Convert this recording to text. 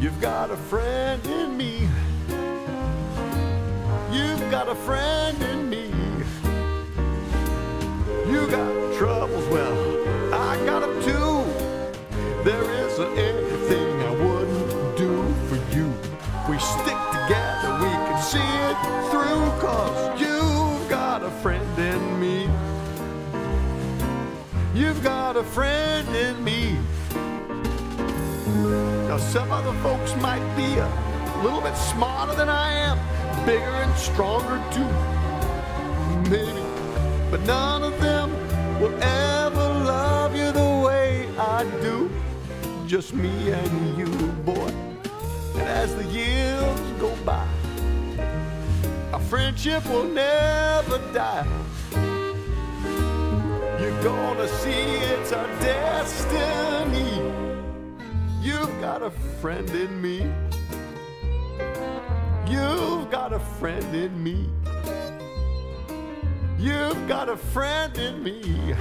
You've got a friend in me. You've got a friend in me. You got troubles, well, I got them too. There isn't anything I wouldn't do for you. We stick together, we can see it through, cause you've got a friend in me. You've got a friend in me. Now, some other folks might be a little bit smarter than I am, bigger and stronger too. Maybe, but none of them will ever love you the way I do. Just me and you, boy. And as the years go by, our friendship will never die. You're gonna see it's our destiny. Got a friend in me. You've got a friend in me. You've got a friend in me.